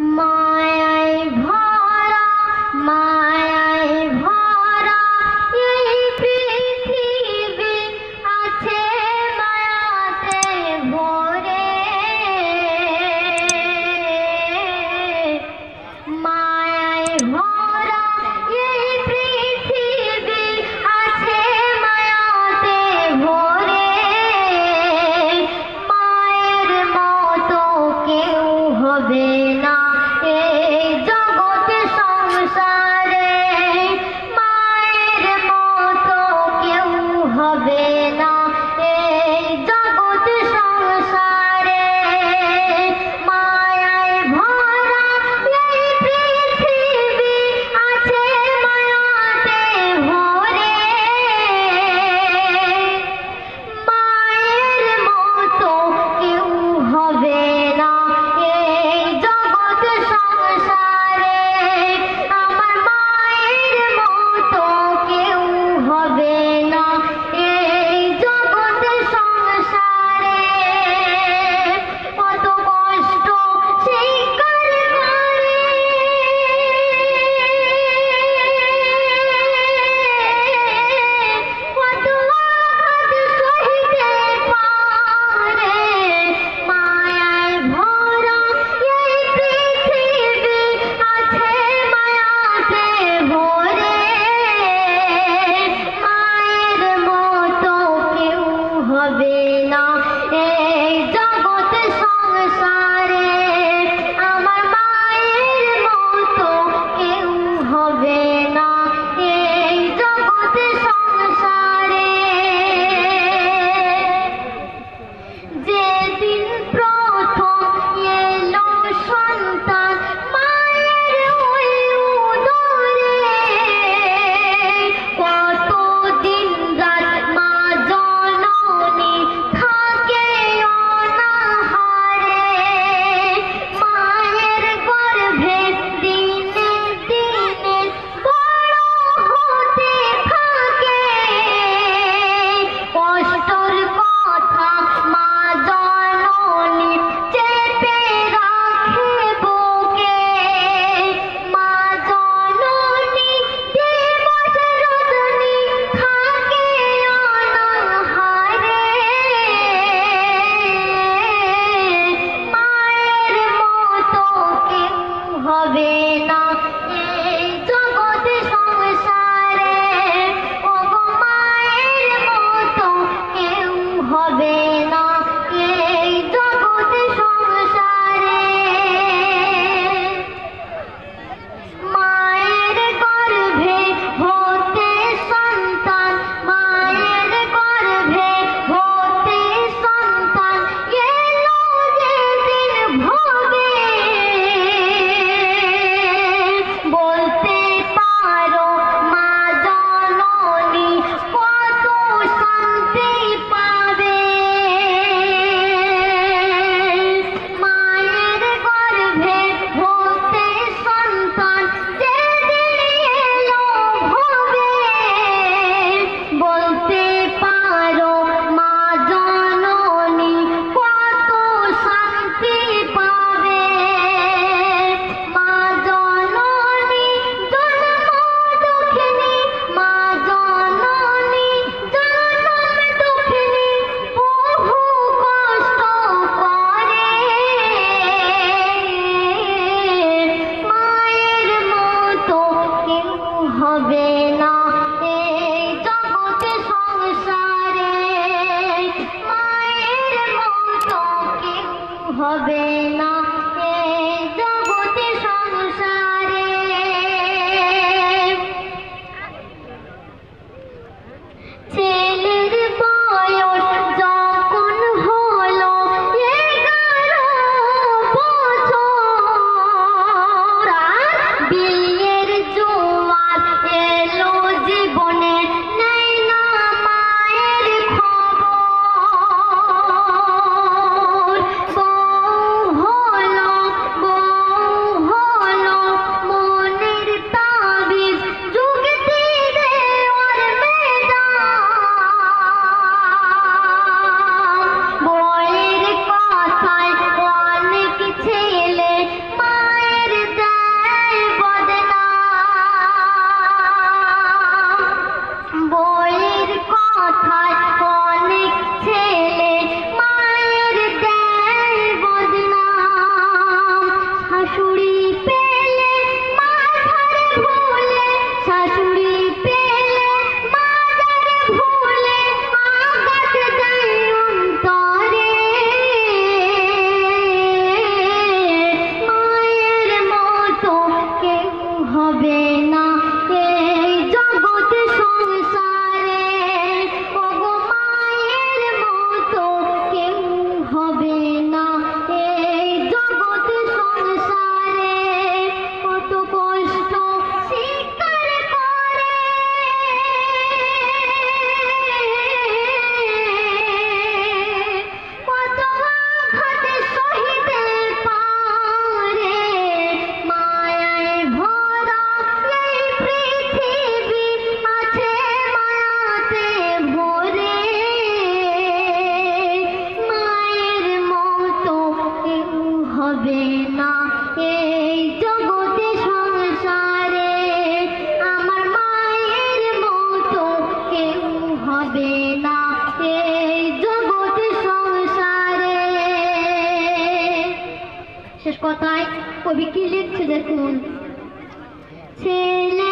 Mom. হবে रे ना কথায় কবি কি লিখছে দেখুন? ছেলের